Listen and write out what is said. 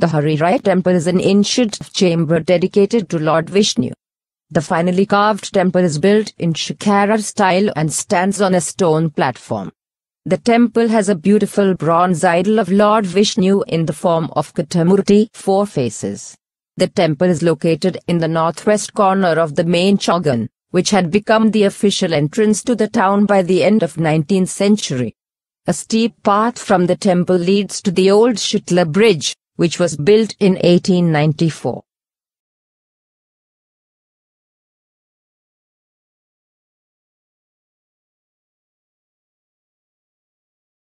The Hari Rai temple is an ancient chamber dedicated to Lord Vishnu. The finely carved temple is built in Shikara style and stands on a stone platform. The temple has a beautiful bronze idol of Lord Vishnu in the form of Chaturmurti, four faces. The temple is located in the northwest corner of the main Chaugan, which had become the official entrance to the town by the end of 19th century. A steep path from the temple leads to the old Shitla bridge, which was built in 1894.